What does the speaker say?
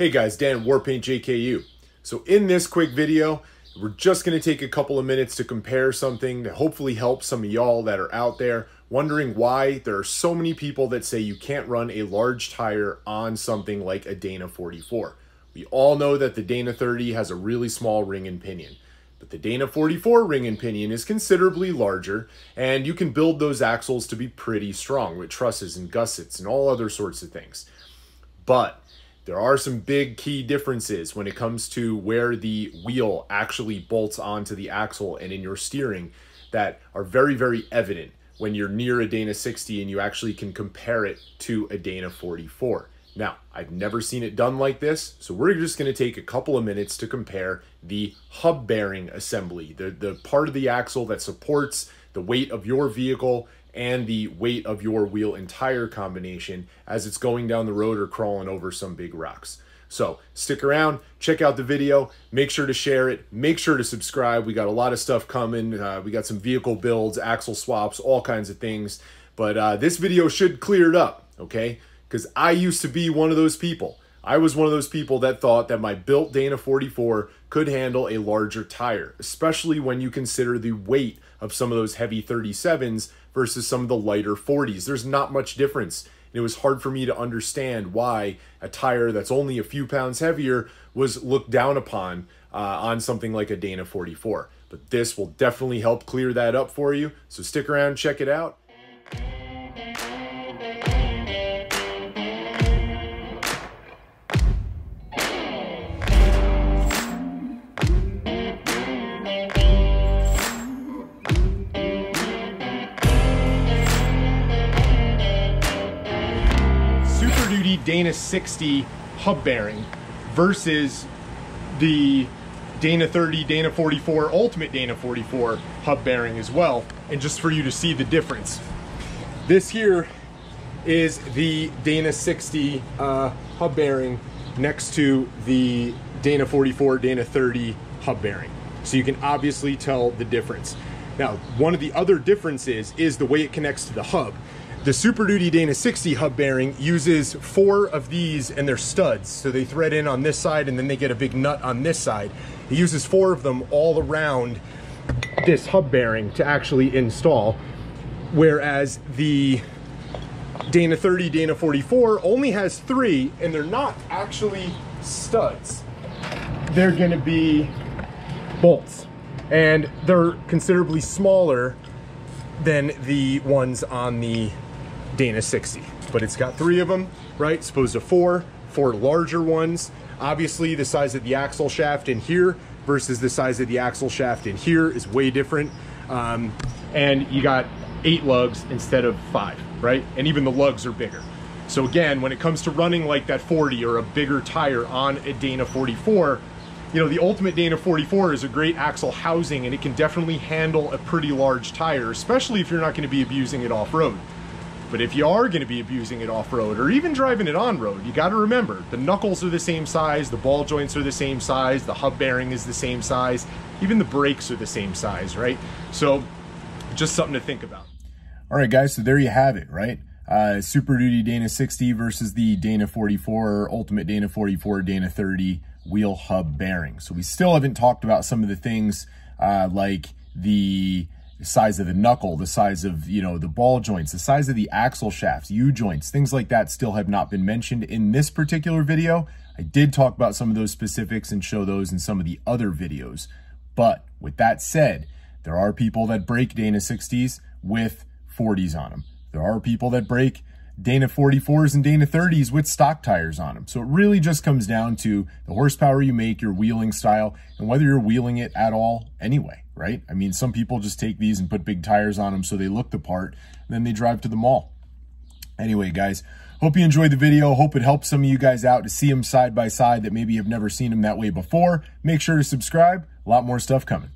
Hey guys, Dan Warpaint JKU. So in this quick video, we're just going to take a couple of minutes to compare something to hopefully help some of y'all that are out there wondering why there are so many people that say you can't run a large tire on something like a Dana 44. We all know that the Dana 30 has a really small ring and pinion, but the Dana 44 ring and pinion is considerably larger and you can build those axles to be pretty strong with trusses and gussets and all other sorts of things. But there are some big key differences when it comes to where the wheel actually bolts onto the axle and in your steering that are very, very evident when you're near a Dana 60 and you actually can compare it to a Dana 44. Now, I've never seen it done like this, so we're just going to take a couple of minutes to compare the hub bearing assembly, the, the part of the axle that supports the weight of your vehicle and the weight of your wheel and tire combination as it's going down the road or crawling over some big rocks. So stick around, check out the video, make sure to share it, make sure to subscribe. We got a lot of stuff coming. Uh, we got some vehicle builds, axle swaps, all kinds of things. But uh, this video should clear it up, okay? Because I used to be one of those people. I was one of those people that thought that my built Dana 44 could handle a larger tire, especially when you consider the weight of some of those heavy 37s versus some of the lighter 40s. There's not much difference. And it was hard for me to understand why a tire that's only a few pounds heavier was looked down upon uh, on something like a Dana 44. But this will definitely help clear that up for you. So stick around, check it out. Dana 60 hub bearing versus the Dana 30, Dana 44, Ultimate Dana 44 hub bearing as well. And just for you to see the difference. This here is the Dana 60 uh, hub bearing next to the Dana 44, Dana 30 hub bearing. So you can obviously tell the difference. Now, one of the other differences is the way it connects to the hub. The Super Duty Dana 60 hub bearing uses four of these and they're studs. So they thread in on this side and then they get a big nut on this side. It uses four of them all around this hub bearing to actually install. Whereas the Dana 30, Dana 44 only has three and they're not actually studs. They're gonna be bolts and they're considerably smaller than the ones on the Dana 60. But it's got three of them, right? Supposed to four, four larger ones. Obviously, the size of the axle shaft in here versus the size of the axle shaft in here is way different. Um, and you got eight lugs instead of five, right? And even the lugs are bigger. So again, when it comes to running like that 40 or a bigger tire on a Dana 44, you know, the Ultimate Dana 44 is a great axle housing and it can definitely handle a pretty large tire, especially if you're not gonna be abusing it off-road. But if you are going to be abusing it off-road or even driving it on-road, you got to remember the knuckles are the same size, the ball joints are the same size, the hub bearing is the same size, even the brakes are the same size, right? So just something to think about. All right, guys, so there you have it, right? Uh, Super Duty Dana 60 versus the Dana 44, Ultimate Dana 44, Dana 30 wheel hub bearing. So we still haven't talked about some of the things uh, like the the size of the knuckle, the size of, you know, the ball joints, the size of the axle shafts, U-joints, things like that still have not been mentioned in this particular video. I did talk about some of those specifics and show those in some of the other videos. But with that said, there are people that break Dana 60s with 40s on them. There are people that break Dana 44s and Dana 30s with stock tires on them. So it really just comes down to the horsepower you make, your wheeling style, and whether you're wheeling it at all anyway, right? I mean, some people just take these and put big tires on them so they look the part, then they drive to the mall. Anyway, guys, hope you enjoyed the video. Hope it helps some of you guys out to see them side by side that maybe have never seen them that way before. Make sure to subscribe. A lot more stuff coming.